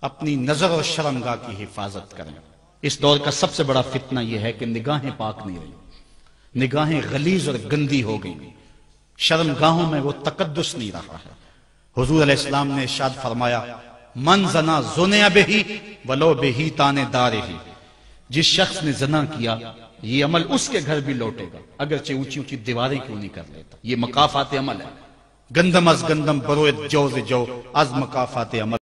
اپنی نظر اور شرمگاہ کی حفاظت کریں۔ اس دور کا سب سے بڑا فتنہ یہ ہے کہ نگاہیں پاک نہیں رہی نگاہیں غلیظ اور گندی ہو گئی شرمگاہوں میں وہ تقدس نہیں رہا ہے۔ حضور علیہ السلام نے ارشاد فرمایا، من زنا زنیا بہی ولو بہی تانے دارے ہی جس شخص نے زنا کیا، یہ عمل اس کے گھر بھی لوٹے گا۔ اگرچہ اونچی اونچی دیواریں کیوں نہیں کر لیتا؟ یہ مقافات عمل ہے۔ گندم از گندم، بروئے جو جو، از مقافات عمل۔